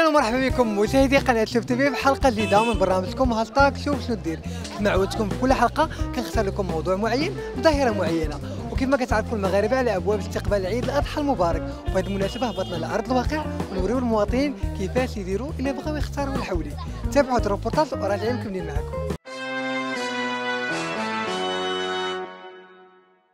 ومرحبا بكم مشاهدي قناة شوف تي في حلقة جديدة من برنامجكم هاشتاغ شوف شنو دير كما عودتكم في كل حلقة كنختار لكم موضوع معين ظاهره معينة. وكيف ما كتعرفوا المغاربه على أبواب استقبال عيد الأضحى المبارك. وبهذه المناسبة هبطنا لأرض الواقع ونوريو المواطنين كيفاش يديروا إلا بغاو يختاروا الحولي. تابعوا الروبورتاج وراجعين مكملين معكم.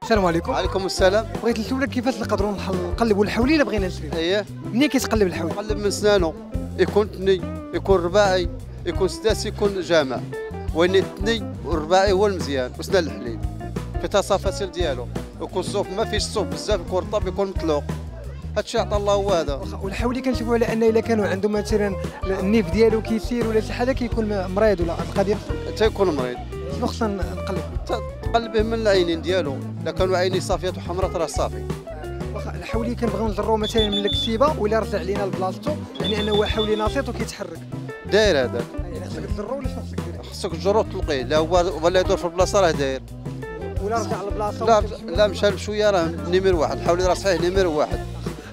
السلام عليكم. وعليكم السلام. بغيت نسولك كيفاش نقدروا نقلبوا الحولي إلا بغينا نشريو إيه. منين كيتقلب الحولي؟ قلب من سنانه يكون تني يكون رباعي يكون سداسي يكون جامع. وين التني والرباعي هو المزيان وسنان الحليب. في تصافاسيل ديالو. يكون الصوف ما فيش الصوف بزاف يكون رطب يكون مطلوق. هادشي عطا الله هو هذا والحولي كنشوفوا على أن إلا كانوا عندهم مثلا النيف ديالو كيسير ولا شي حاجة كيكون مريض ولا القضية تيكون مريض. شنو خصنا نقلب؟ تقلبه من العينين ديالو إلا كانوا عيني صافيات وحمراء راه صافي. واخا الحولي كنبغيو نجرو مثلا من الكتيبة ولا رجع لينا لبلاصتو يعني أنه هو حولي نشيط وكيتحرك. داير هذا. يعني خصك تجرو ولا شنو خصك دير خصك تجرو تلقيه لا هو ولا يدور في البلاصة راه داير. ولا رجع لبلاصتو لا لا مشى بشوية راه نمر واحد. حاولي راه صحيح نمر واحد.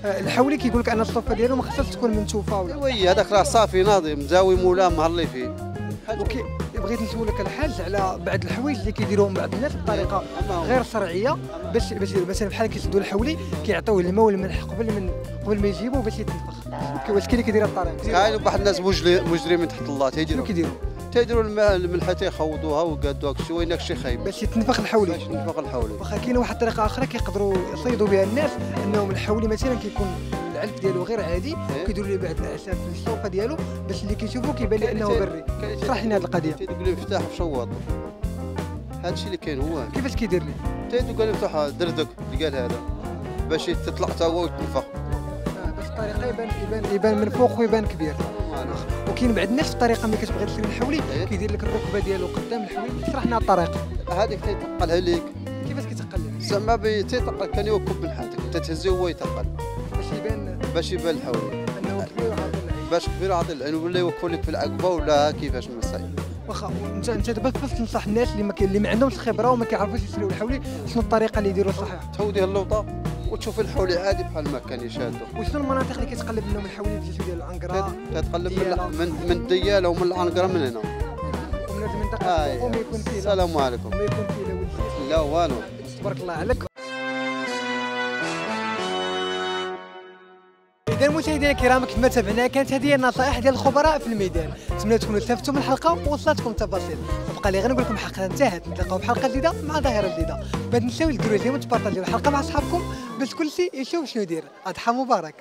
آه، الحولي كيقول لك أن الصفة ديالو ما خصهاش تكون منتوفة ولا؟ oui هذاك راه صافي ناضي مزاوي مولاه مهلي فيه. okay بغيت نسولك الحاج على بعض الحوايج اللي كيديروهم بعض الناس بطريقه غير شرعيه باش باش مثلا بحال كيشدوا الحولي كيعطيوه الماء والملح قبل من قبل ما يجيبوه باش يتنفخ. كي- واش كاين اللي كيدير الطريقة؟ كاين واحد الناس مجري- مجرمين تحت الله شنو تيديروا كيديروا؟ تيديروا الماء الملحه تيخوضوها وقادوا هاك الشيء وينك شي خايب باش يتنفخ الحولي. باش نفق الحولي. واخا كاينة واحد الطريقة آخرى كيقدروا يصيدوا بها الناس أنهم الحولي مثلا كيكون العلف ديالو غير عادي كيديروا ليه بعض الاعشاب في الصوفه ديالو باش اللي كيشوفوه كيبان ليه انه بري اشرح لنا هذه القضية تيدير لي مفتاح في شواط هذا الشيء اللي كاين هو كيفاش كيدير ليه تيدو قال لي مفتاح دردك اللي قال هذا باش تطلع تا هو ويتنفخ آه، باش الطريقة يبان يبان يبان من فوق ويبان كبير وكاين بعض الناس الطريقة ملي كتبغي تشري الحولي إيه. كيدير لك الركبه ديالو قدام الحولي اشرح لنا الطريقة هذيك تيتقلها ليك كيفاش كيتقلب زعما تيتقل كان يوكب من حالتك تتهزي هو يتقل باش يبان باش يبان الحولي انه كبير وعاطل باش كبير عاطي العين ولا يوقفوا لك في العقبة ولا كيفاش المسائل واخا انت انت دابا كيفاش تنصح الناس اللي ما اللي ما عندهمش الخبرة وما كيعرفوش يشريو الحولي شنو الطريقة اللي يديروا صحيح تهوديه اللوطة وتشوف الحولي عادي بحال ما كان يشادو وشنو المناطق اللي كيتقلب منهم الحولي الجسم ديال العنقره ديالة. من من من الديالة ومن العنقره من هنا. ومن هذه المنطقة. آه وما يكون فيه السلام عليكم. يكون فيه لا والو. تبارك الله عليك اذا مشاهدينا الكرام كما تابعنا كانت هذه النصائح ديال الخبراء في الميدان. نتمنى تكونوا استفدتوا من الحلقة ووصلتكم التفاصيل. وبقى لي غير نقول لكم الحلقة انتهت. نتلاقاو في حلقة جديدة مع ظاهرة جديدة. ما تنساوش ديروا لي وتبارطاجيو الحلقة مع أصحابكم باش كل شيء يشوف شنو يدير. أضحى مبارك.